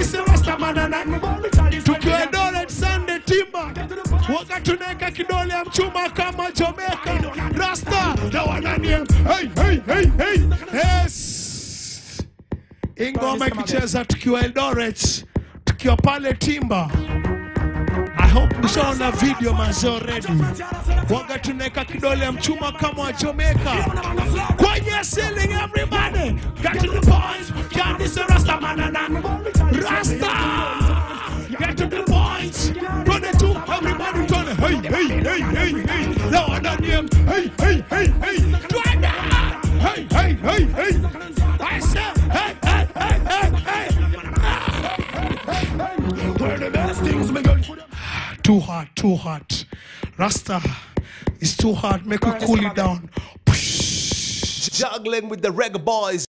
Jandisi Rastamanana tukiwa Eldoret Sunday Timba. Waka tunaweka kidole ya mchuma kama Jamaica Rasta. Na wananie hey, hey, hey, hey. Yes. ingoma ikicheza tukiwa Eldoret tukiwa pale Timba. I hope mshaona video mazee already. Waga tunaweka kidole ya mchuma kama wachomeka kwenye ceiling to the turn it hey hey hey hey hey. Now I don't name hey hey hey hey. Turn it hey hey hey hey. I said hey hey hey hey hey. Where the best things me good too hot, too hot. Rasta is too hot. Make we cool it down. Juggling with the reggae boys.